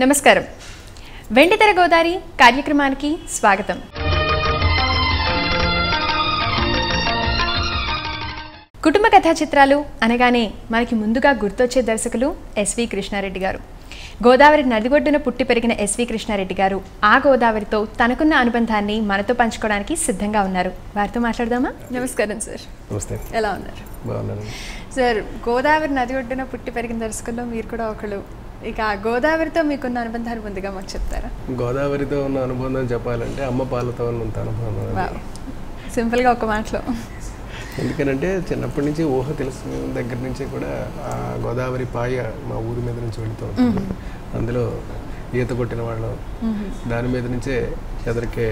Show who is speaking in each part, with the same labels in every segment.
Speaker 1: నమస్కారం. వెండితెర గోదారి కార్యక్రమానికి స్వాగతం. కుటుంబ కథా చిత్రాలు అనగానే మనకి ముందుగా గుర్తొచ్చే దర్శకులు ఎస్వి కృష్ణారెడ్డి గారు. గోదావరి నదిగొడ్డున పుట్టి పెరిగిన ఎస్వి కృష్ణారెడ్డి గారు ఆ గోదావరితో తనకున్న అనుబంధాన్ని మనతో పంచుకోవడానికి సిద్ధంగా ఉన్నారు. వారితో మాట్లాడదామా? నమస్కారం సార్.
Speaker 2: నమస్తే.
Speaker 1: ఎలా ఉన్నారు? సార్ గోదావరి నది ఒడ్డున పుట్టి పెరిగిన దర్శకుల్లో మీరు కూడా ఒకళ్ళు ఇక గోదావరితో మీకున్న అనుబంధాలు ముందుగా మాకు చెప్తారా?
Speaker 2: గోదావరితో ఉన్న అనుబంధం చెప్పాలంటే అమ్మ పాలతో ఉన్నంత అనుబంధం
Speaker 1: సింపుల్గా ఒక మాటలో.
Speaker 2: ఎందుకనంటే చిన్నప్పటి నుంచి ఊహ తెలిసిన దగ్గర నుంచి కూడా ఆ గోదావరి పాయ మా ఊరి మీద నుంచి వెళుతూ ఉంటుంది. అందులో ఈత కొట్టిన వాళ్ళం. దాని మీద నుంచే ఎదరికే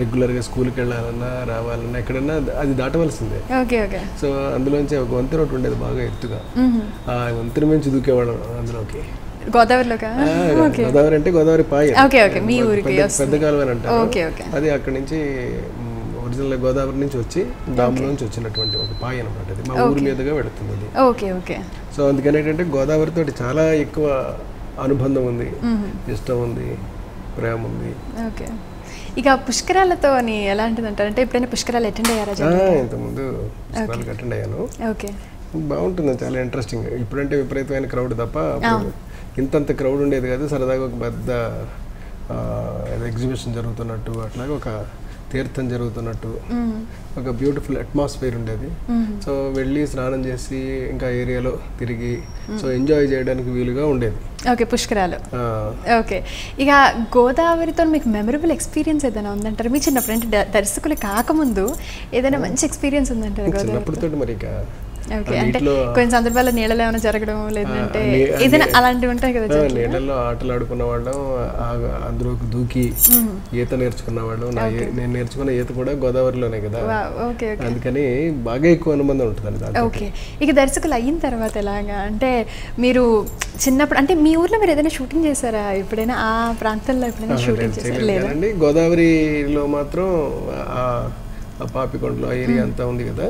Speaker 2: రెగ్యులర్గా స్కూల్కి వెళ్ళాలన్నా రావాలన్నా ఎక్కడన్నా అది దాటవలసిందే.
Speaker 1: Okay okay.
Speaker 2: సో అందులోంచి ఒక వంతెన ఒకటి ఉండేది బాగా ఎత్తుగా. ఆ వంతెన నుంచి దూకేవాళ్ళం అందులోకి.
Speaker 1: గోదావరిలోకా?
Speaker 2: గోదావరి అంటే గోదావరి పాయ
Speaker 1: ఓకే, ఓకే. మీ ఊరికి
Speaker 2: పెద్ద- కాలువ అంటారు.
Speaker 1: Okay, okay.
Speaker 2: అది అక్కడి నుంచి ఒరిజినల్ గోదావరి నుంచి వచ్చి డామ్ నుంచి వచ్చినటువంటి ఒక పాయ అనమాట అది. మా ఊరి మీదుగా వెళుతుంది అది.
Speaker 1: Okay okay.
Speaker 2: సో అందుకని ఏంటంటే గోదావరి తోటి చాలా ఎక్కువ అనుబంధం ఉంది. ఇష్టం ఉంది. ప్రేమ ఉంది.
Speaker 1: ఓకే. ఇక పుష్కరాలతో అని ఎలాంటిది అంటారు? అంటే ఎప్పుడైనా పుష్కరాలు అటెండ్ అయ్యారా
Speaker 2: ఇంతకుముందు పుష్పాలకు అటెండ్ అయ్యాను.
Speaker 1: ఓకే.
Speaker 2: బాగుంటుంది చాలా ఇంట్రెస్టింగ్ ఇప్పుడంటే విపరీతమైన క్రౌడ్ తప్ప ఇంతంత క్రౌడ్ ఉండేది కాదు సరదాగా ఒక పెద్ద ఎగ్జిబిషన్ జరుగుతున్నట్టు అట్లాగే ఒక తీర్థం జరుగుతున్నట్టు ఒక బ్యూటిఫుల్ అట్మాస్ఫియర్ ఉండేది. సో వెళ్ళి స్నానం చేసి ఇంకా ఏరియాలో తిరిగి సో ఎంజాయ్ చేయడానికి వీలుగా ఉండేది.
Speaker 1: ఓకే పుష్కరాలు. ఓకే. ఇక గోదావరితో మీకు మెమరబుల్ ఎక్స్పీరియన్స్ ఏదైనా ఉందంటారు? మీ చిన్నప్పుడు అంటే ద- దర్శకులు కాకముందు ఏదైనా మంచి ఎక్స్పీరియన్స్ ఉందంటారు
Speaker 2: చిన్నప్పటితోటి మరి ఇక
Speaker 1: ఓకే అంటే కొన్ని సందర్భాల్లో నీళ్ళలో ఏమైనా జరగడం లేదంటే ఏదైనా అలాంటివి ఉంటాయి కదా
Speaker 2: ఆ, నీళ్ళల్లో ఆటలు ఆడుకున్న వాళ్ళం అందులోకి దూకి ఈత నేర్చుకున్న వాళ్ళం. నేను నేర్చుకున్న ఈత కూడా గోదావరిలోనే కదా. అందుకని బాగా ఎక్కువ అనుబంధం ఉంటుందండి దాంతో
Speaker 1: ఓకే. ఇక దర్శకులు అయిన తర్వాత ఎలాగా? అంటే మీరు చిన్నప్పుడు అంటే మీ ఊర్లో మీరు ఏదైనా షూటింగ్ చేశారా? ఎప్పుడైనా ఆ ప్రాంతంలో ఎప్పుడైనా షూటింగ్ చేశారా? లేదా?
Speaker 2: అండి గోదావరిలో మాత్రం పాపికొండలో ఏరియా అంతా ఉంది కదా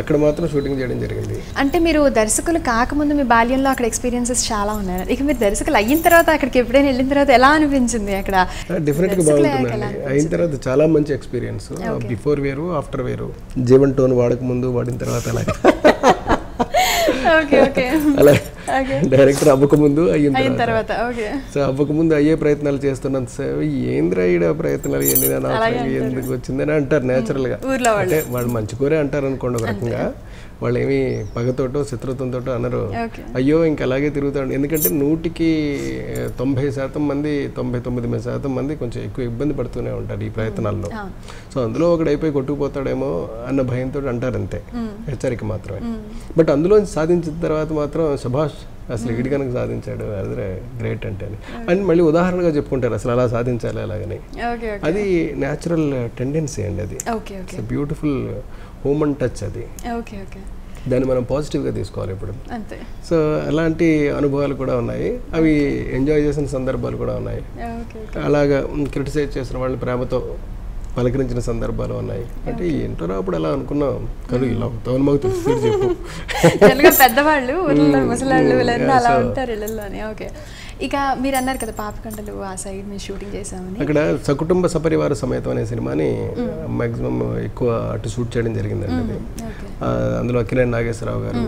Speaker 2: అక్కడ మాత్రం షూటింగ్ చేయడం జరిగింది.
Speaker 1: అంటే మీరు దర్శకులు కాకముందు మీ బాల్యంలో అక్కడ ఎక్స్పీరియన్సెస్ చాలా ఉన్నాయి ఇక మీరు దర్శకులు అయిన తర్వాత అక్కడికి ఎప్పుడైనా వెళ్ళిన తర్వాత ఎలా అనిపించింది అక్కడ? డిఫరెంట్గా
Speaker 2: బాగుంటుందండి. అయిన తర్వాత చాలా మంచి ఎక్స్పీరియన్స్ బిఫోర్ వేరు ఆఫ్టర్ వేరు జీవన్ టోన్ వాడక ముందు వాడిన తర్వాత అలా.
Speaker 1: ఓకే ఓకే
Speaker 2: అలా. డైరెక్టర్ అవ్వక ముందు అయిన తర్వాత. సో అవ్వక ముందు అయ్యే ప్రయత్నాలు చేస్తున్నంత సేపు ఏంద్రా ఈడ ప్రయత్నాలు ఎన్ని నాకు ఎందుకు వచ్చిందని అంటారు నేచురల్గా.
Speaker 1: ఊర్లో
Speaker 2: అంటే వాళ్ళు మంచి కోరే అంటారు అనుకోండి ఒక రకంగా. వాళ్ళు ఏమి పగతోటో శత్రుత్వంతో అనరు. అయ్యో ఇంక అలాగే తిరుగుతాడు. ఎందుకంటే నూటికి తొంభై శాతం మంది తొంభై తొమ్మిది శాతం మంది కొంచెం ఎక్కువ ఇబ్బంది పడుతూనే ఉంటారు ఈ ప్రయత్నాల్లో. సో అందులో ఒకడు అయిపోయి కొట్టుకుపోతాడేమో అన్న భయంతో అంటారు అంతే. హెచ్చరిక మాత్రమే. బట్ అందులో సాధించిన తర్వాత మాత్రం సుభాష్ అసలు ఇడి కనుక సాధించాడు. అదే గ్రేట్ అంటే అని. అని మళ్ళీ ఉదాహరణగా చెప్పుకుంటారు అసలు అలా సాధించాలి అలాగని. అది న్యాచురల్ టెండెన్సీ అండి అది. బ్యూటిఫుల్ హ్యూమన్ టచ్ అది.
Speaker 1: Okay okay.
Speaker 2: దాన్ని మనం పాజిటివ్గా తీసుకోవాలి ఇప్పుడు.
Speaker 1: అంతే.
Speaker 2: సో అలాంటి అనుభవాలు కూడా ఉన్నాయి. అవి ఎంజాయ్ చేసిన సందర్భాలు కూడా ఉన్నాయి. అలాగా క్రిటిసైజ్ చేసిన వాళ్ళని ప్రేమతో పలకరించిన సందర్భాలు ఉన్నాయి. అంటే ఏంటో అప్పుడు అలా అనుకున్నాం. కానీ ఇలా అవుతామని మాకు తెలిసి చెప్పు.
Speaker 1: పెద్దవాళ్ళు ముసలాళ్ళు అలా ఉంటారు ఇళ్ళల్లోనే. ఓకే. ఇక మీరు అన్నారు కదా పాపకండలు ఆ సైడ్ మీరు షూటింగ్ చేసామని.
Speaker 2: అక్కడ సకుటుంబ సపరివార సమేతం అనే సినిమాని మాక్సిమం ఎక్కువ అటు షూట్ చేయడం జరిగిందండి అందులో అక్కినేని నాగేశ్వరరావు గారు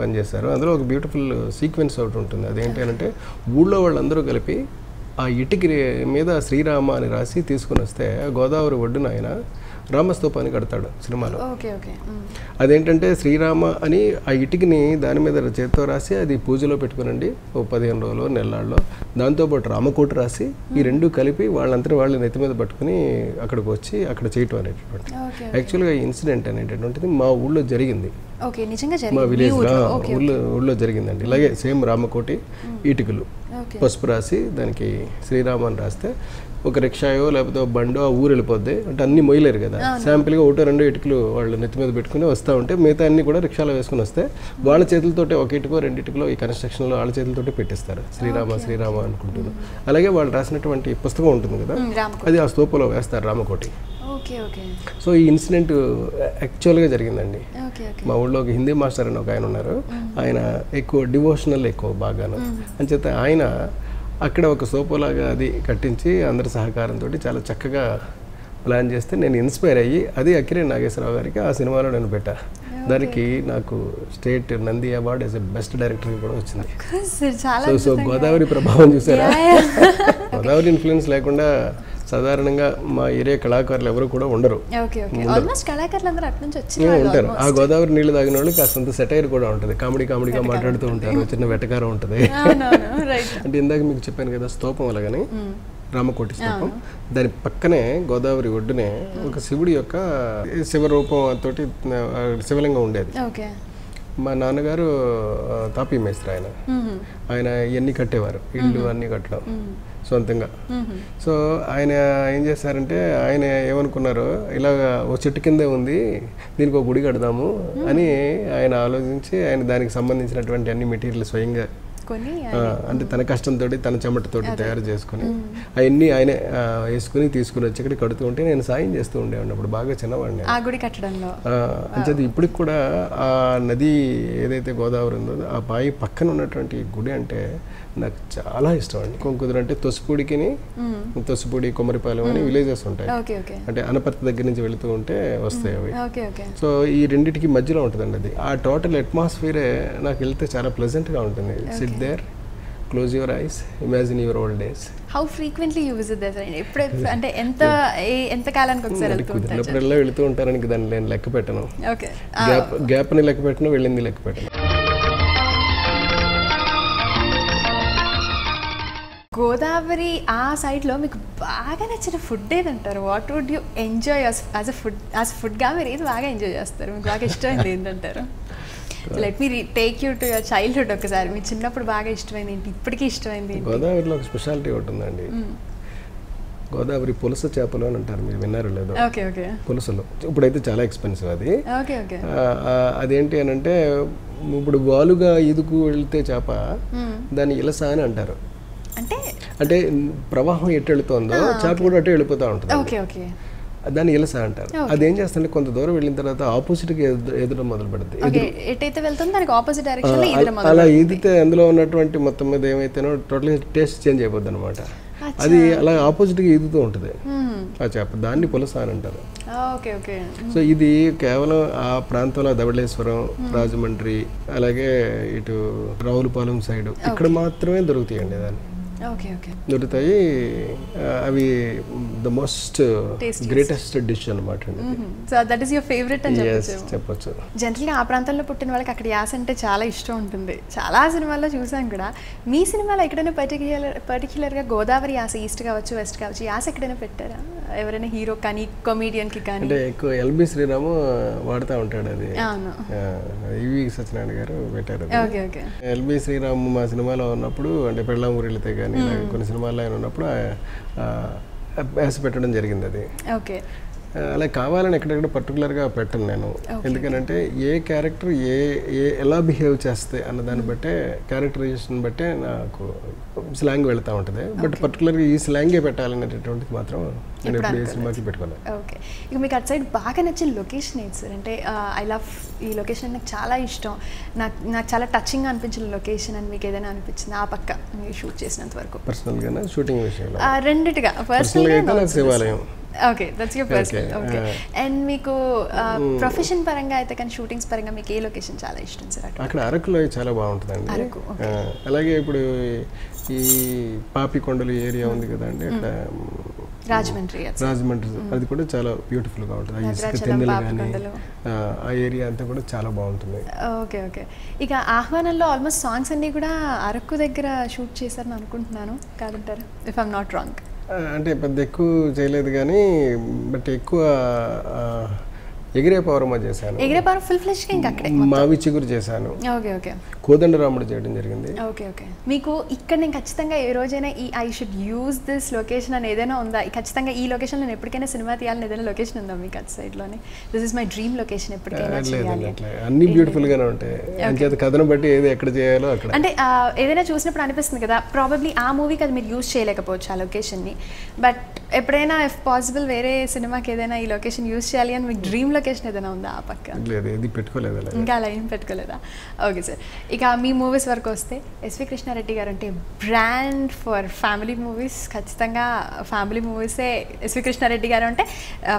Speaker 2: పనిచేశారు. అందులో ఒక బ్యూటిఫుల్ సీక్వెన్స్ ఒకటి ఉంటుంది. అదేంటి అంటే ఊళ్ళో వాళ్ళందరూ కలిపి ఆ ఇటుకి మీద శ్రీరామ అని రాసి తీసుకుని వస్తే గోదావరి ఒడ్డున ఆయన రామస్తూపాన్ని కడతాడు సినిమాలో. అదేంటంటే శ్రీరామ అని ఆ ఇటుకిని దాని మీద చేత్తో రాసి అది పూజలో పెట్టుకునండి ఓ పదిహేను రోజులు నెలల్లో. దాంతోపాటు రామకోటి రాసి ఈ రెండు కలిపి వాళ్ళంతా వాళ్ళు నెత్తి మీద పట్టుకుని అక్కడికి వచ్చి అక్కడ చేయటం అనేటటువంటి. యాక్చువల్గా ఈ ఇన్సిడెంట్ అనేటటువంటిది మా ఊళ్ళో జరిగింది. మా విలేజ్ ఊళ్ళో ఊళ్ళో జరిగిందండి. ఇలాగే సేమ్ రామకోటి ఇటుకలు. పసుపు రాసి దానికి శ్రీరామ అని రాస్తే ఒక రిక్షాయో లేకపోతే ఒక బండో ఆ ఊరు వెళ్ళిపోద్ది. అంటే అన్ని మొయ్యలేరు కదా. శాంపిల్గా ఒకటో రెండో ఇటుకలు వాళ్ళు నెత్తి మీద పెట్టుకుని వస్తూ ఉంటే మిగతా అన్ని కూడా రిక్షాలో వేసుకుని వస్తే వాళ్ళ చేతులతోటే ఒక ఇటుకో రెండు ఇటుకలో ఈ కన్స్ట్రక్షన్లో వాళ్ళ చేతులతోటే పెట్టిస్తారు. శ్రీరామ శ్రీరామ అనుకుంటున్నారు అలాగే వాళ్ళు రాసినటువంటి పుస్తకం ఉంటుంది కదా అది ఆ స్తూపంలో వేస్తారు రామకోటి. సో ఈ ఇన్సిడెంట్ యాక్చువల్గా జరిగిందండి. మా ఊళ్ళో ఒక హిందీ మాస్టర్ అని ఒక ఆయన ఉన్నారు. ఆయన ఎక్కువ డివోషనల్ ఎక్కువ బాగాను. అంచేత ఆయన అక్కడ ఒక సోపోలాగా అది కట్టించి అందరి సహకారంతో చాలా చక్కగా ప్లాన్ చేస్తే నేను ఇన్స్పైర్ అయ్యి అది అక్కిరే నాగేశ్వరరావు గారికి ఆ సినిమాలో నేను పెట్టా. దానికి నాకు state Nandi award as a best director కూడా వచ్చింది. So so. గోదావరి ప్రభావం చూసారా. గోదావరి ఇన్ఫ్లుయెన్స్ లేకుండా సాధారణంగా మా ఏరియా కళాకారులు ఎవరు కూడా ఉండరు. ఉంటారు. ఆ. గోదావరి నీళ్ళు తాగిన వాళ్ళు కాస్తంత సెటైర్ కూడా ఉంటుంది. కామెడీ కామెడీగా మాట్లాడుతూ ఉంటారు. చిన్న వెటకారం ఉంటుంది. అంటే ఇందాక మీకు చెప్పాను కదా స్తూపం అలాగని. రామకోటి స్తూపం. దాని పక్కనే గోదావరి ఒడ్డునే ఒక శివుడి యొక్క శివరూపం తోటి శివలింగం ఉండేది. మా నాన్నగారు తాపీ మేస్త్రి ఆయన. ఆయన ఇవన్నీ కట్టేవారు. ఇల్లు అన్నీ కట్టడం. సొంతంగా. సో ఆయన ఏం చేశారంటే ఆయన ఏమనుకున్నారు ఇలాగ ఓ చెట్టు కిందే ఉంది దీనికి ఒక గుడి కడదాము అని ఆయన ఆలోచించి ఆయన దానికి సంబంధించినటువంటి అన్ని మెటీరియల్ స్వయంగా
Speaker 1: కొని
Speaker 2: ఆ, అంటే తన కష్టంతో తన చెమటతోటి తయారు చేసుకుని అవన్నీ ఆయనే వేసుకుని తీసుకుని వచ్చి ఇక్కడ కడుతూ ఉంటే నేను సాయం చేస్తూ ఉండేవాడిని అప్పుడు బాగా చిన్నవాడిని
Speaker 1: ఆ గుడి కట్టడంలో.
Speaker 2: అంచేది ఇప్పటికి కూడా ఆ నది ఏదైతే గోదావరి ఉందో ఆ బావి పక్కన ఉన్నటువంటి గుడి అంటే నాకు చాలా ఇష్టం అండి. కొంకుదురు అంటే తొసిపూడికి తొసిపూడి కొమ్మరిపాలెం అని విలేజెస్ ఉంటాయి. అంటే అనపర్తి దగ్గర నుంచి వెళుతూ ఉంటే వస్తాయి అవి. సో ఈ రెండిటికి మధ్యలో ఉంటుందండి అది. ఆ టోటల్ అట్మాస్ఫియరే నాకు వెళ్తే చాలా ప్లెజెంట్గా ఉంటుంది. There close your eyes imagine your old days
Speaker 1: how frequently you visit that ఎప్పుడు అంటే ఎంత ఎంత కాలానికి ఒకసారి వెళ్తూ ఉంటారు
Speaker 2: కుదిరినప్పుడల్లా వెళుతూ ఉంటారని దాన్ని నేను లెక్క పెట్టను.
Speaker 1: ఓకే.
Speaker 2: గ్యాప్ గ్యాప్ని లెక్క పెట్టను వెళ్ళింది లెక్క పెట్టను.
Speaker 1: గోదావరి ఆ సైడ్లో మీకు బాగా నచ్చిన food ఏదంటారు what would you enjoy as a food as ఫుడ్గా మీరు ఏది బాగా ఎంజాయ్ చేస్తారు? మీకు బాగా ఇష్టమైంది ఏంటంటారు? Let me take you to your childhood ఒకసారి. మీ చిన్నప్పుడు బాగా ఇష్టమైంది ఏంటి? ఇప్పటికీ ఇష్టమైంది
Speaker 2: గోదావరిలో ఒక స్పెషాలిటీ ఒకటి ఉందండి. గోదావరి పులస చేపలు అని అంటారు. మీరు విన్నారు లేదో. పులసలు. ఇప్పుడైతే చాలా ఎక్స్పెన్సివ్ అది. అదేంటి అని అంటే ఇప్పుడు వాలుగా ఈదుకు వెళ్తే చేప దాన్ని ఇలస అని అంటారు.
Speaker 1: అంటే?
Speaker 2: అంటే ప్రవాహం ఎటు వెళుతోందో చేప కూడా అటే వెళ్ళిపోతూ ఉంటుంది దాన్ని ఇలస అంటారు. అదేం చేస్తుంటే కొంత దూరం వెళ్ళిన తర్వాత ఆపోజిట్గా ఎదు ఎదురడం మొదలు పెడుతుంది
Speaker 1: ఆపోజిట్
Speaker 2: అలా ఈదితే అందులో ఉన్నటువంటి మొత్తం మీద ఏమైతేనో టోటల్ టేస్ట్ చేంజ్ అయిపోద్ది అనమాట అది అలా ఆపోజిట్గా ఈదుతూ ఉంటుంది. ఆ చేప దాన్ని పులస అని అంటారు.
Speaker 1: Okay okay.
Speaker 2: సో ఇది కేవలం ఆ ప్రాంతంలో ధవళేశ్వరం రాజమండ్రి అలాగే ఇటు రావులపాలెం సైడ్ ఇక్కడ మాత్రమే దొరుకుతాయండి దాన్ని. దొరుకుతాయి. అవి ద మోస్ట్. గ్రేటెస్ట్ డిష్ అనమాట
Speaker 1: so that is your favourite అని చెప్పచ్చు. జనరల్గా ఆ ప్రాంతంలో పుట్టిన వాళ్ళకి అక్కడ యాస అంటే చాలా ఇష్టం ఉంటుంది. చాలా సినిమాల్లో చూసాం కూడా. మీ సినిమాలో ఎక్కడైనా పర్టిక్యులర్ పర్టిక్యులర్గా గోదావరి యాస ఈస్ట్ కావచ్చు వెస్ట్ కావచ్చు యాస ఎక్కడైనా పెట్టారా? ఎవరైనా హీరో కానీ comedian-కి కానీ?
Speaker 2: అంటే ఎక్కువ ఎల్బి శ్రీరాము వాడుతూ ఉంటాడు అది. ఇవి సత్యనారాయణ గారు పెట్టారు అది.
Speaker 1: Okay okay.
Speaker 2: ఎల్బి శ్రీరామ్ మా సినిమాలో ఉన్నప్పుడు అంటే పెళ్ళాం ఊరిలితే కానీ ఇలాగ కొన్ని సినిమాల్లో ఆయన ఉన్నప్పుడు వేసి పెట్టడం జరిగింది అది.
Speaker 1: ఓకే.
Speaker 2: అలా కావాలని ఎక్కడెక్కడ పర్టికులర్గా పెట్టను నేను. ఎందుకనంటే ఏ క్యారెక్టర్ ఏ ఏ ఎలా బిహేవ్ చేస్తే అన్న దాన్ని బట్టే క్యారెక్టరైజేషన్ బట్టే నాకు స్లాంగ్ వెళ్తూ ఉంటుంది. బట్ పర్టికులర్గా ఈ స్లాంగే పెట్టాలనేటటువంటిది మాత్రం నేను ఎప్పుడు ఏ సినిమాకి పెట్టుకోలేదు
Speaker 1: ఓకే ఇక మీకు అటు సైడ్ బాగా నచ్చిన లొకేషన్ ఏంటి సార్ అంటే ఐ లవ్ ఈ లొకేషన్ నాకు చాలా ఇష్టం. నాకు నాకు చాలా టచింగ్ అనిపించిన లొకేషన్ అని మీకు ఏదైనా అనిపించింది? ఆ పక్క మీరు షూట్ చేసినంత వరకు.
Speaker 2: పర్సనల్గా షూటింగ్ విషయంలో?
Speaker 1: రెండిటిగా.
Speaker 2: పర్సనల్గా శివాలయం.
Speaker 1: Okay that's your personal okay
Speaker 2: uh,
Speaker 1: and మీకు ప్రొఫెషన్ పరంగా అయితే కానీ షూటింగ్స్ పరంగా మీకు ఏ లొకేషన్ చాలా ఇష్టం సార్
Speaker 2: అక్కడ అరకులో చాలా బాగుంటుందండి.
Speaker 1: అరకు,
Speaker 2: అలాగే ఇప్పుడు ఈ పాపికొండలు ఏరియా ఉంది కదండి అక్కడ
Speaker 1: రాజమండ్రి అది.
Speaker 2: రాజమండ్రి అది కూడా చాలా బ్యూటిఫుల్గా ఉంటుంది. తెన్నెలు కానీ. ఆ ఏరియా అంతా కూడా చాలా బాగుంటుంది.
Speaker 1: ఓకే ఓకే ఇక ఆహ్వానంలో ఆల్మోస్ట్ సాంగ్స్ అన్నీ కూడా అరకు దగ్గర షూట్ చేశారని అనుకుంటున్నాను కాదంటారు? ఇఫ్ ఐమ్ నాట్ రాంగ్
Speaker 2: అంటే పెద్ద ఎక్కువ చేయలేదు కానీ బట్ ఎక్కువ ఎగిరే పౌరమ చేశాను.
Speaker 1: ఎగిరే పారు ఫుల్ ఫ్లెష్గా ఇంకా అక్కడే
Speaker 2: మావి చిగురు చేశాను.
Speaker 1: Okay okay.
Speaker 2: కోదండరాముడు చేయడం జరిగింది.
Speaker 1: Okay okay. మీకు ఇక్కడ నేను ఖచ్చితంగా ఏ రోజైనా ఈ I should use this location అని ఏదైనా ఉందా? ఖచ్చితంగా ఈ లొకేషన్ నేను ఎప్పటికైనా సినిమా తీయాలని ఏదైనా లొకేషన్ ఉందా మీకు అటు సైడ్లోనే this is my dream location ఎప్పటికైనా
Speaker 2: అన్ని బ్యూటిఫుల్ గానే ఉంటాయి. అంచేత కథను బట్టి ఏది ఎక్కడ చేయాలో అక్కడ.
Speaker 1: అంటే ఏదైనా చూసినప్పుడు అనిపిస్తుంది కదా ప్రాబబ్లీ ఆ మూవీకి అది మీరు యూజ్ చేయలేకపోవచ్చు ఆ లొకేషన్ని బట్ ఎప్పుడైనా ఇఫ్ పాసిబుల్ వేరే సినిమాకి ఏదైనా ఈ లొకేషన్ యూజ్ చేయాలి అని మీకు డ్రీమ్ లొకేషన్ ఏదైనా ఉందా ఆ పక్క?
Speaker 2: లేదు ఏది పెట్టుకోలేదు
Speaker 1: ఇంకా అలా ఏం పెట్టుకోలేదా? Okay sir. ఇక మీ మూవీస్ వరకు వస్తే ఎస్వి కృష్ణారెడ్డి గారు అంటే బ్రాండ్ ఫర్ ఫ్యామిలీ మూవీస్ ఖచ్చితంగా ఫ్యామిలీ మూవీసే ఎస్వి కృష్ణారెడ్డి గారు అంటే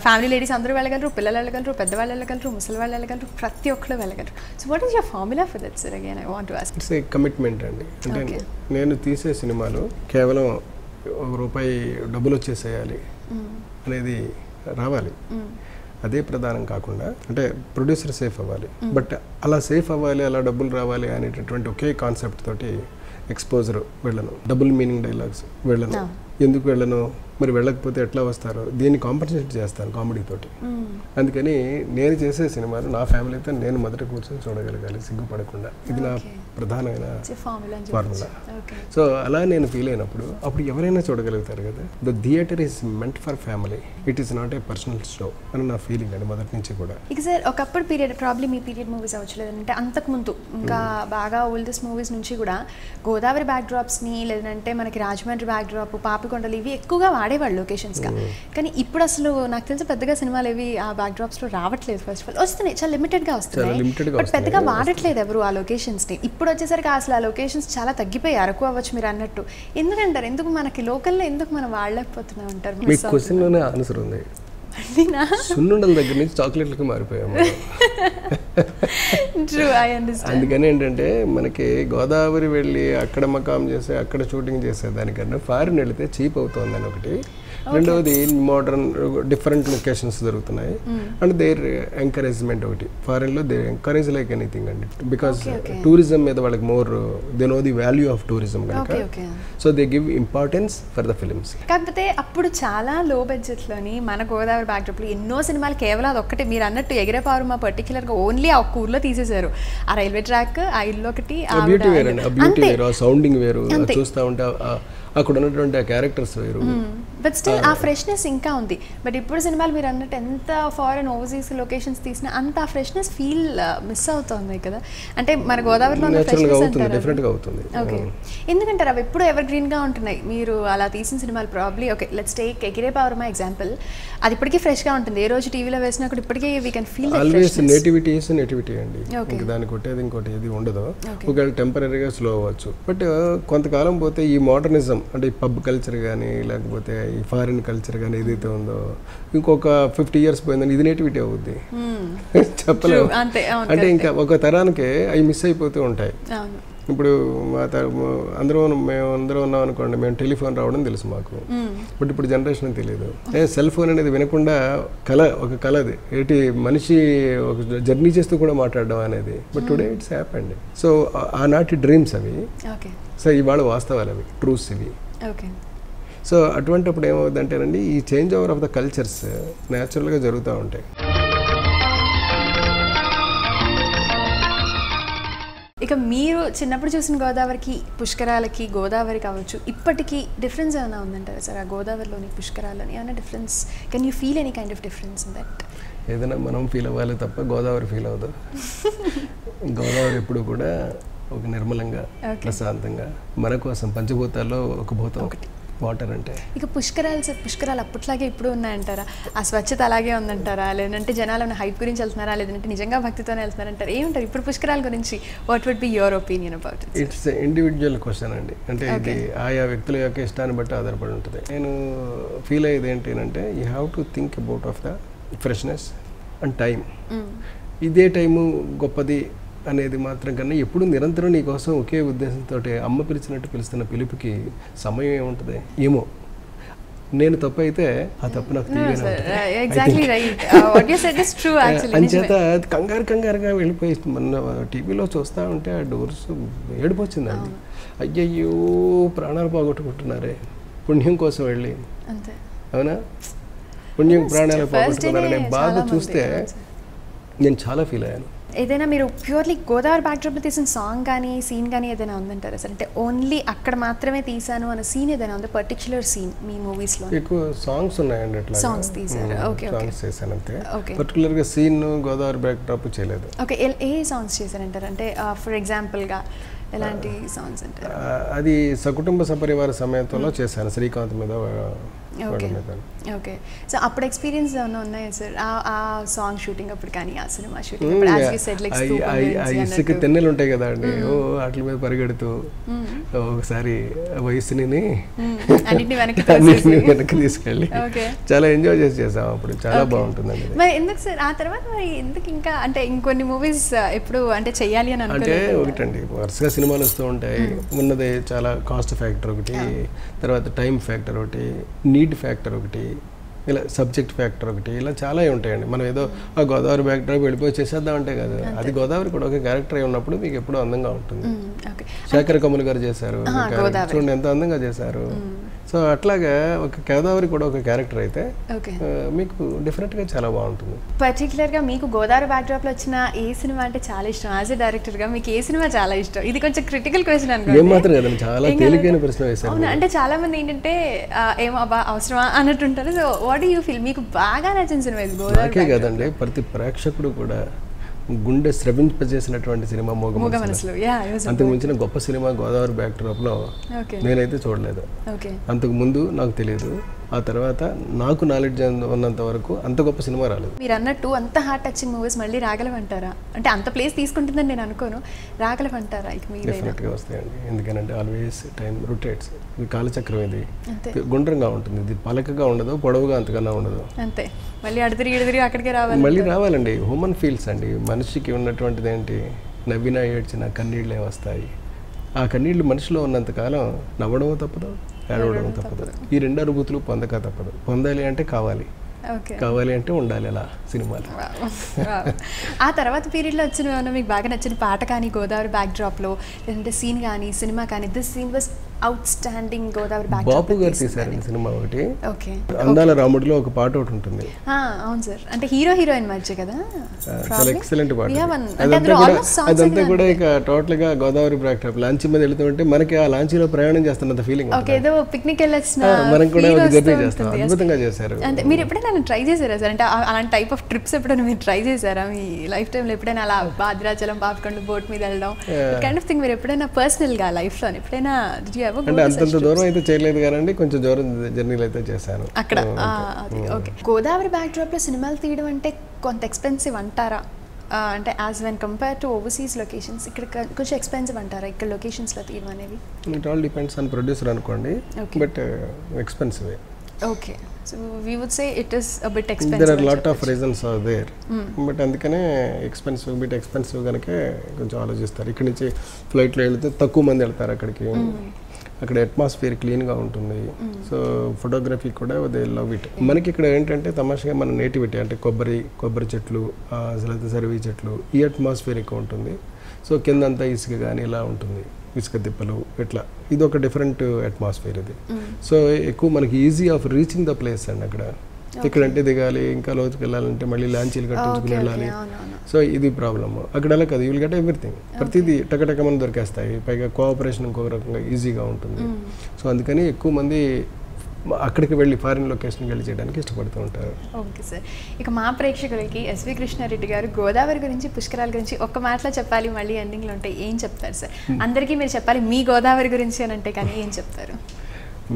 Speaker 1: ఫ్యామిలీ లేడీస్ అందరూ వెళ్ళగలరు పిల్లలు వెళ్ళగలరు పెద్దవాళ్ళు వెళ్ళగలరు ముసలి వాళ్ళు వెళ్ళగలరు ప్రతి ఒక్కరు వెళ్ళగలరు. So what is your formula for that sir again I want ask
Speaker 2: it's a commitment అండి. అంటే. నేను తీసే సినిమాలు కేవలం ఒక రూపాయి డబ్బులు వచ్చేసేయాలి అనేది రావాలి. అదే ప్రధానం కాకుండా అంటే ప్రొడ్యూసర్ సేఫ్ అవ్వాలి. బట్ అలా సేఫ్ అవ్వాలి అలా డబ్బులు రావాలి అనేటటువంటి ఒకే కాన్సెప్ట్ తోటి ఎక్స్పోజర్ వెళ్ళను. డబుల్ మీనింగ్ డైలాగ్స్ వెళ్ళను. ఎందుకు వెళ్ళను? మరి వెళ్ళకపోతే ఎట్లా వస్తారో? దీన్ని కాంపన్సేట్ చేస్తాను కామెడీ తోటి. అందుకని నేను చేసే సినిమాలు నా ఫ్యామిలీతో నేను మొదట కూర్చొని చూడగలగాలి సిగ్గుపడకుండా. ఇది నా. ప్రధానమైన
Speaker 1: ఫార్ములా
Speaker 2: సో అలా నేను ఫీల్ అయినప్పుడు అప్పుడు ఎవరైనా చూడగలుగుతారు కదా? The theatre is meant for family it is not a personal show అని నా ఫీలింగ్ అండి మొదటి నుంచి కూడా.
Speaker 1: ఇక సార్ ఒకప్పుడు పీరియడ్ ప్రాబ్లమ్ ఈ పీరియడ్ మూవీస్ అవ్వట్లేదు. అంటే అంతకుముందు ఇంకా బాగా ఓల్డెస్ట్ మూవీస్ నుంచి కూడా గోదావరి బ్యాక్ డ్రాప్స్ని లేదంటే మనకి రాజమండ్రి బ్యాక్ డ్రాప్ పాపికొండలు ఇవి ఎక్కువగా వాడేవాళ్ళు లొకేషన్స్గా. కానీ ఇప్పుడు అసలు నాకు తెలిసి పెద్దగా సినిమాలు ఏవి ఆ బ్యాక్ డ్రాప్స్లో రావట్లేదు ఫస్ట్ ఆఫ్ ఆల్ వస్తున్నాయి చాలా లిమిటెడ్గా వస్తున్నాయి.
Speaker 2: limited గా
Speaker 1: బట్ పెద్దగా
Speaker 2: వస్తున్నాయి.
Speaker 1: వాడట్లేదు ఎవరు ఆ లొకేషన్స్ని. ఇప్పుడు వచ్చేసరికి అసలు ఆ లొకేషన్స్ చాలా తగ్గిపోయి అరకు అవ్వచ్చు మీరు అన్నట్టు. ఎందుకంటారు? ఎందుకు మనకి లోకల్లో ఎందుకు మనం వాడలేకపోతున్నాం అంటారు
Speaker 2: మీ క్వశ్చన్లోనే ఆన్సర్ ఉంది.
Speaker 1: మళ్ళీనా
Speaker 2: సున్నుండల దగ్గర నుంచి చాక్లెట్లకి మారిపోయాము అందుకని ఏంటంటే మనకి గోదావరి వెళ్ళి అక్కడ మకాం చేసి అక్కడ షూటింగ్ చేసే దానికన్నా ఫారిన్ వెళితే చీప్ అవుతుందని ఒకటి. రెండవది మోడర్న్ డిఫరెంట్ లొకేషన్స్ దొరుకుతున్నాయి అండ్ దేర్ ఎంకరేజ్మెంట్ ఒకటి. ఫారిన్లో దే ఎంకరేజ్ లైక్ ఎనీథింగ్ అండి. బికాస్. టూరిజం మీద వాళ్ళకి more they know the value of tourism కనుక. So they give importance for the films
Speaker 1: కాకపోతే అప్పుడు చాలా లో బడ్జెట్లోని మన గోదావరి బ్యాక్డ్రాప్లో ఎన్నో సినిమాలు కేవలం అది ఒక్కటే మీరు అన్నట్టు ఎగిరేపారుమా పర్టికులర్గా ఓన్లీ ఆ ఊర్లో తీసేశారు. ఆ రైల్వే ట్రాక్ ఆ ఇల్లు ఒకటి
Speaker 2: బ్యూటీ వేరు అండి ఆ బ్యూటీ
Speaker 1: అంతే.
Speaker 2: వేరు ఆ సౌండింగ్ వేరు. చూస్తా ఉంటే అక్కడ ఉన్నటువంటి ఆ క్యారెక్టర్స్ వేరు.
Speaker 1: బట్ స్టిల్ ఆ ఫ్రెష్నెస్ ఇంకా ఉంది. బట్ ఇప్పుడు సినిమాలు మీరు అన్నట్టు ఎంత ఫారెన్ ఓవర్సీస్ లొకేషన్స్ తీసినా అంత ఆ ఫ్రెష్నెస్ ఫీల్ మిస్ అవుతుంది కదా. అంటే మన గోదావరిలో ఉన్న
Speaker 2: Natural గా
Speaker 1: freshness
Speaker 2: అవుతుంది
Speaker 1: ఓకే ఎందుకంటారు అవి ఎప్పుడు ఎవర్ గ్రీన్గా ఉంటున్నాయి. మీరు అలా తీసిన సినిమాలు probably okay let's take Egire Pavurama example అది ఇప్పటికీ ఫ్రెష్గా ఉంటుంది. ఏ రోజు టీవీలో వేసినా కూడా ఇప్పటికీ we can feel
Speaker 2: always nativity is nativity అండి. ఇంక దాన్ని కొట్టేది ఇంకోటి ఏది ఉండదు. ఒకవేళ టెంపరీగా స్లో అవ్వచ్చు. బట్ కొంతకాలం పోతే ఈ మోడర్నిజం అంటే ఈ పబ్ కల్చర్ కానీ లేకపోతే ఈ ఫారిన్ కల్చర్ కానీ ఏదైతే ఉందో ఇంకొక ఫిఫ్టీ ఇయర్స్ పోయిందని ఇది నేటివిటీ అవుద్ది. చెప్పలేము. అంటే. ఇంకా ఒక తరానికి అవి మిస్ అయిపోతూ ఉంటాయి. ఇప్పుడు మా అందరం మేము అందరం ఉన్నాం అనుకోండి మేము టెలిఫోన్ రావడం తెలుసు మాకు. బట్ ఇప్పుడు జనరేషన్ తెలియదు. సెల్ ఫోన్ అనేది వినకుండా కళ ఒక కళ అది. ఏంటి మనిషి ఒక జర్నీ చేస్తూ కూడా మాట్లాడడం అనేది. బట్ టుడే ఇట్స్ హ్యాప్ అండి. సో ఆనాటి డ్రీమ్స్ అవి. సో ఇవాళ వాస్తవాలు అవి ట్రూత్స్ ఇవి.
Speaker 1: ఓకే.
Speaker 2: సో అటువంటిప్పుడు ఏమవుతుందంటేనండి ఈ change over of the cultures న్యాచురల్గా జరుగుతూ ఉంటాయి.
Speaker 1: ఇక మీరు చిన్నప్పుడు చూసిన గోదావరికి పుష్కరాలకి గోదావరి కావచ్చు ఇప్పటికీ డిఫరెన్స్ ఏమైనా ఉందంటారా సార్? ఆ గోదావరిలోని పుష్కరాలని ఏమైనా difference can you feel any kind of difference in that
Speaker 2: ఏదైనా మనం ఫీల్ అవ్వాలి తప్ప గోదావరి ఫీల్ అవ్వదు. గోదావరి ఎప్పుడు కూడా ఒక నిర్మలంగా. ప్రశాంతంగా మన కోసం పంచభూతాల్లో ఒక భూతం.
Speaker 1: ఒకటి.
Speaker 2: వాటర్ అంటే?
Speaker 1: ఇక పుష్కరాలు సార్ పుష్కరాలు అప్పట్లాగే ఇప్పుడు ఉన్నాయంటారా? ఆ స్వచ్ఛత అలాగే ఉందంటారా? లేదంటే జనాలు ఉన్న హైప్ గురించి వెళ్తున్నారా? లేదంటే నిజంగా భక్తితోనే వెళ్తున్నారంటారా? ఏమంటారు ఇప్పుడు పుష్కరాల గురించి? What would be your opinion about it
Speaker 2: it's individual question అండి. అంటే ఇది ఆయా వ్యక్తుల యొక్క ఇష్టాన్ని బట్టి ఆధారపడి ఉంటుంది. నేను ఫీల్ అయ్యేది ఏంటి అంటే you have to think about of the freshness and time ఇదే టైము గొప్పది అనేది మాత్రం కన్నా ఎప్పుడు నిరంతరం నీ కోసం ఒకే ఉద్దేశంతో అమ్మ పిలిచినట్టు పిలుస్తున్న పిలుపుకి సమయం ఏముంటుంది? ఏమో. నేను తప్పు అయితే ఆ తప్పు నాకు అంచేత కంగారు కంగారుగా వెళ్ళిపోయి మన టీవీలో చూస్తూ ఉంటే ఆ డోర్స్ ఏడిపోచ్చిందండి అయ్యయ్యో ప్రాణాలు పోగొట్టుకుంటున్నారే. పుణ్యం కోసం వెళ్ళి. అవునా? పుణ్యం ప్రాణాలు పోగొట్టుకున్నారనే బాధ చూస్తే. నేను చాలా ఫీల్ అయ్యాను.
Speaker 1: ఏదైనా మీరు ప్యూర్లీ గోదావరి బ్యాక్డ్రాప్లో తీసిన సాంగ్ కానీ సీన్ కానీ ఏదైనా ఉందంటారా సార్? అంటే ఓన్లీ అక్కడ మాత్రమే తీసాను అన్న సీన్ ఏదైనా ఉందా? పర్టికులర్ సీన్ మీ మూవీస్లో
Speaker 2: ఎక్కువ సాంగ్స్ ఉన్నాయండి అట్లా
Speaker 1: తీశారు. Okay, okay.
Speaker 2: సాంగ్స్ చేశాను అంతే
Speaker 1: Okay.
Speaker 2: పర్టికులర్గా సీన్ గోదావరి బ్యాక్ డ్రాప్ చేయలేదు.
Speaker 1: ఓకే ఏ సాంగ్స్ చేశారంటారు? అంటే ఫర్ ఎగ్జాంపుల్గా ఎలాంటి సాంగ్స్ అంటారు?
Speaker 2: ఆ, అది సకుటుంబ సపరివార సమేతంలో చేశాను. శ్రీకాంత్ మీద
Speaker 1: ఓకే సో అప్పుడు ఎక్స్పీరియన్స్ ఏమైనా ఉన్నాయా సార్ ఆ సాంగ్ షూటింగ్ అప్పుడు కానీ ఆ సినిమా షూటింగ్
Speaker 2: ఆ- ఆ ఇసుక తెన్నెలు ఉంటాయి కదా అండి. ఓ వాటి మీద పరిగెడుతూ ఒకసారి వయసుని
Speaker 1: వెనక్కి
Speaker 2: తీసుకెళ్ళి
Speaker 1: ఓకే
Speaker 2: చాలా ఎంజాయ్ చేసి చేసాం అప్పుడు. చాలా బాగుంటుందండి ఇది.
Speaker 1: మరి ఎందుకు సార్ ఆ తర్వాత మరి ఎందుకు ఇంకా అంటే ఇంకొన్ని మూవీస్ ఎప్పుడు అంటే చెయ్యాలి అని
Speaker 2: అంటే ఒకటండి వరుసగా సినిమాలు వస్తూ ఉంటాయి. ఉన్నది చాలా కాస్ట్ ఫ్యాక్టర్ ఒకటి తర్వాత టైం ఫ్యాక్టర్ ఒకటి నీడ్ ఫ్యాక్టర్ ఒకటి ఇలా సబ్జెక్ట్ ఫ్యాక్టర్ ఒకటి ఇలా చాలా ఉంటాయండి. మనం ఏదో ఆ గోదావరి బ్యాక్డ్రాప్ వెళ్ళిపోయి చేసేద్దాం అంటే కాదు. అది గోదావరి కూడా ఒక క్యారెక్టర్ అయి ఉన్నప్పుడు మీకు ఎప్పుడూ అందంగా ఉంటుంది. శేఖర్ కమల్ గారు చేశారు. చూడండి ఎంత అందంగా చేశారు. సో అట్లాగా ఒక గోదావరి కూడా ఒక క్యారెక్టర్ అయితే మీకు డెఫినెట్గా చాలా బాగుంటుంది.
Speaker 1: పర్టికులర్గా మీకు గోదావరి బ్యాక్డ్రాప్లో వచ్చిన ఏ సినిమా అంటే చాలా ఇష్టం? యాజ్ ఎ డైరెక్టర్గా మీకు ఏ సినిమా చాలా ఇష్టం? ఇది కొంచెం క్రిటికల్ క్వశ్చన్
Speaker 2: ఏం
Speaker 1: అనుకోండి
Speaker 2: మాత్రం కదండి చాలా
Speaker 1: ఏం
Speaker 2: తేలికైన. ప్రశ్న వేశారు
Speaker 1: అవును? అంటే చాలా మంది ఏంటంటే అబ్బా అవసరమా అన్నట్టుంటారు. సో వాట్ యూ ఫీల్ మీకు బాగా నచ్చిన సినిమా ఇది గోదావరి
Speaker 2: కదండి ప్రతి ప్రేక్షకుడు కూడా గుండె స్రవింపజేసినటువంటి సినిమా
Speaker 1: మూగ మనసులో
Speaker 2: అంతకు మించిన గొప్ప సినిమా గోదావరి బ్యాక్డ్రాప్లో
Speaker 1: ఓకే
Speaker 2: నేనైతే చూడలేదు. అంతకు ముందు నాకు తెలియదు ఆ తర్వాత నాకు నాలెడ్జ్ ఉన్నంత వరకు అంత గొప్ప సినిమా రాలేదు.
Speaker 1: మీరు అన్నట్టు అంత హార్ట్ టచింగ్ మూవీస్ మళ్ళీ రాగలవంటారా అంటే అంత ప్లేస్ తీసుకుంటుందని నేను అనుకోను. రాగలవంటారా ఇక మీరైనా?
Speaker 2: డెఫినెట్గా వస్తాయండి. ఎందుకంటే ఆల్వేస్ టైం రొటేట్స్ ఇది కాలచక్రం ఇది. గుండ్రంగా ఉంటుంది. ఇది పలకగా ఉండదు పొడవుగా అంతకన్నా ఉండదు.
Speaker 1: అంతే. మళ్ళీ అడతిరిగి ఇడతిరిగి అక్కడికే రావాలి.
Speaker 2: మళ్ళీ రావాలండి. హ్యూమన్ ఫీల్స్ అండి. మనిషికి ఉన్నటువంటిది ఏంటి? నవ్వినా ఏడ్చిన కన్నీళ్ళే వస్తాయి. ఆ కన్నీళ్ళు మనిషిలో ఉన్నంతకాలం నవ్వడం తప్పదు. ఏడవడం తప్పదు. ఈ రెండు అనుభూతులు పొందక తప్పదు. పొందాలి అంటే కావాలి.
Speaker 1: ఓకే.
Speaker 2: కావాలి అంటే ఉండాలి అలా సినిమాలు.
Speaker 1: ఆ తర్వాత పీరియడ్లో వచ్చిన మీకు బాగా నచ్చిన పాట కానీ గోదావరి బ్యాక్ డ్రాప్లో లేదంటే సీన్ కానీ సినిమా కానీ this scene was outstanding Godavari
Speaker 2: Bapu గారు తీశారండి సినిమా ఒకటి.
Speaker 1: ఓకే
Speaker 2: అందాల రాముడిలో ఒక పాట ఒకటి ఉంటుంది.
Speaker 1: అవును సార్. అంటే హీరో హీరోయిన్ మధ్య కదా?
Speaker 2: చాలా ఎక్సలెంట్ పాట అదంతా కూడా ఇక టోటల్గా గోదావరి బ్రాక్టాప్ లాంచ్ మీద వెళ్తుంటే మనకి ఆ లాంచీలో ప్రయాణం చేస్తున్నంత ఫీలింగ్
Speaker 1: ఓకే ఏదో పిక్నిక్ వెళ్ళొచ్చిన
Speaker 2: మనం కూడా జర్నీ చేస్తాం. అద్భుతంగా చేశారు.
Speaker 1: అంటే మీరు ఎప్పుడైనా ట్రై చేశారా సార్? అంటే అలాంటి టైప్ ఆఫ్ ట్రిప్స్ ఎప్పుడైనా మీరు ట్రై చేశారా? మీ లైఫ్ టైంలో ఎప్పుడైనా అలా భద్రాచలం పాపకొండ బోట్ మీద వెళ్ళడం? కైండ్ ఆఫ్ థింగ్ మీరు ఎప్పుడైనా పర్సనల్గా లైఫ్లో ఎప్పుడైనా go
Speaker 2: అంటే అంతంత దూరం అయితే చేయలేదు కానీ కొంచెం దూరం జర్నీలు అయితే చేశాను.
Speaker 1: అక్కడ? ఓకే. గోదావరి బ్యాక్ డ్రాప్లో సినిమాలు తీయడం అంటే కొంత ఎక్స్పెన్సివ్ అంటారా? అంటే as when compare to overseas locations ఇక్కడ కొంచెం ఎక్స్పెన్సివ్ అంటారా? ఇక్కడ లొకేషన్స్లో తీయడం అనేవి
Speaker 2: it all depends on producer అనుకోండి. But expensive
Speaker 1: okay so we would say it is bit
Speaker 2: there
Speaker 1: expensive
Speaker 2: are lot of reasons are there but అందుకనే expensive bit expensive కనుకే కొంచెం ఆలోచిస్తారు. ఇక్కడ నుంచి ఫ్లైట్లో వెళ్తే తక్కువ మంది వెళ్తారు అక్కడికి. అక్కడ అట్మాస్ఫియర్ క్లీన్గా ఉంటుంది. సో ఫోటోగ్రఫీ కూడా దే లవ్ ఇట్ మనకి ఇక్కడ ఏంటంటే తమాషగా మన నేటివిటీ అంటే కొబ్బరి కొబ్బరి చెట్లు లేకపోతే సరివి చెట్లు ఈ అట్మాస్ఫియర్ ఎక్కువ ఉంటుంది. సో కిందంతా ఇసుక కానీ ఇలా ఉంటుంది. ఇసుక తిప్పలు ఇట్లా. ఇది ఒక డిఫరెంట్ అట్మాస్ఫియర్ ఇది. సో ఎక్కువ మనకి easy of reaching the place అండి అక్కడ. ఇక్కడంటే దిగాలి ఇంకా లోతుకి వెళ్ళాలంటే మళ్ళీ లాంచీలు కట్టించుకుని వెళ్ళాలి. సో ఇది ప్రాబ్లమ్ అక్కడ అలా కాదు విల్ గెట్ ఎవ్రీథింగ్ ప్రతిదీ టకటకమని దొరికేస్తాయి. పైగా కోఆపరేషన్ ఇంకొక రకంగా ఈజీగా ఉంటుంది. సో అందుకని ఎక్కువ మంది అక్కడికి వెళ్ళి ఫారిన్ లొకేషన్కి వెళ్ళి చేయడానికి ఇష్టపడుతూ ఉంటారు.
Speaker 1: ఓకే సార్ ఇక మా ప్రేక్షకులకి ఎస్వి కృష్ణారెడ్డి గారు గోదావరి గురించి పుష్కరాల గురించి ఒక్క మాటలో చెప్పాలి మళ్ళీ ఎండింగ్లో ఉంటే ఏం చెప్తారు సార్ అందరికీ మీరు చెప్పాలి మీ గోదావరి గురించి అని అంటే కానీ ఏం చెప్తారు?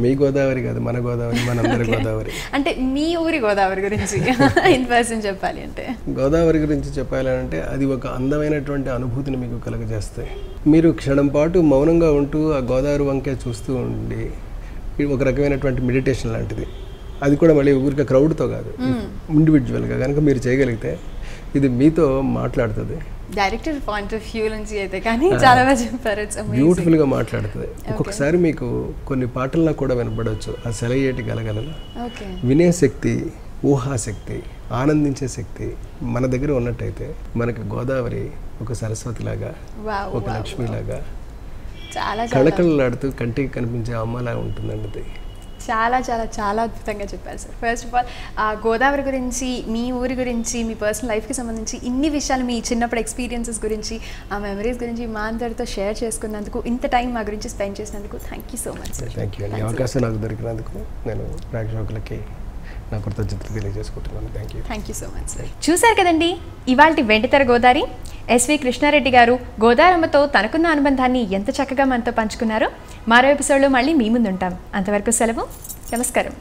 Speaker 2: మీ గోదావరి కాదు మన గోదావరి మనందరి గోదావరి.
Speaker 1: అంటే మీ ఊరి గోదావరి గురించి ఇన్ పర్సన్ చెప్పాలి అంటే.
Speaker 2: గోదావరి గురించి చెప్పాలంటే అది ఒక అందమైనటువంటి అనుభూతిని మీకు కలుగజేస్తాయి మీరు క్షణం పాటు మౌనంగా ఉంటూ ఆ గోదావరి వంకే చూస్తూ ఉండి ఒక రకమైనటువంటి మెడిటేషన్ లాంటిది. అది కూడా మళ్ళీ ఊరికే క్రౌడ్తో కాదు. ఇండివిజువల్గా కనుక మీరు చేయగలిగితే ఇది మీతో మాట్లాడుతుంది.
Speaker 1: డైరెక్టర్ పాయింట్ ఆఫ్ వ్యూ నుంచి అయితే కానీ చాలా బాగా చెప్పారు. ఇట్స్ అమేజింగ్
Speaker 2: బ్యూటిఫుల్గా మాట్లాడుతుంది. ఒక్కొక్కసారి మీకు కొన్ని పాటల్లో కూడా వినపడవచ్చు ఆ సెలయేటి గలగలల.
Speaker 1: ఓకే
Speaker 2: వినే శక్తి ఊహాశక్తి ఆనందించే శక్తి మన దగ్గర ఉన్నట్టయితే మనకి గోదావరి ఒక సరస్వతిలాగా
Speaker 1: వావ్
Speaker 2: ఒక లక్ష్మిలాగా
Speaker 1: చాలా చాలా.
Speaker 2: కళకళలాడుతూ కంటికి కనిపించే అమ్మలాగా ఉంటుందండి అది.
Speaker 1: చాలా చాలా చాలా అద్భుతంగా చెప్పారు సార్. ఫస్ట్ ఆఫ్ ఆల్ ఆ గోదావరి గురించి మీ ఊరి గురించి మీ పర్సనల్ లైఫ్కి సంబంధించి ఇన్ని విషయాలు మీ చిన్నప్పుడు ఎక్స్పీరియన్సెస్ గురించి ఆ మెమరీస్ గురించి మా అందరితో షేర్ చేసుకున్నందుకు ఇంత టైం మా గురించి స్పెండ్ చేసినందుకు thank you so much sir
Speaker 2: thank you అండి అవకాశం నాకు దొరికినందుకు నేను ప్రేక్షకులకి నా కృతజ్ఞతలు తెలియజేసుకుంటున్నాను. Thank you
Speaker 1: thank you so much sir చూశారు కదండి ఇవాల్టి వెండితెర గోదారి. ఎస్వి కృష్ణారెడ్డి గారు గోదారమ్మతో తనకున్న అనుబంధాన్ని ఎంత చక్కగా మనతో పంచుకున్నారో మరో ఎపిసోడ్లో మళ్ళీ మీ ముందుంటాం. అంతవరకు సెలవు. నమస్కారం.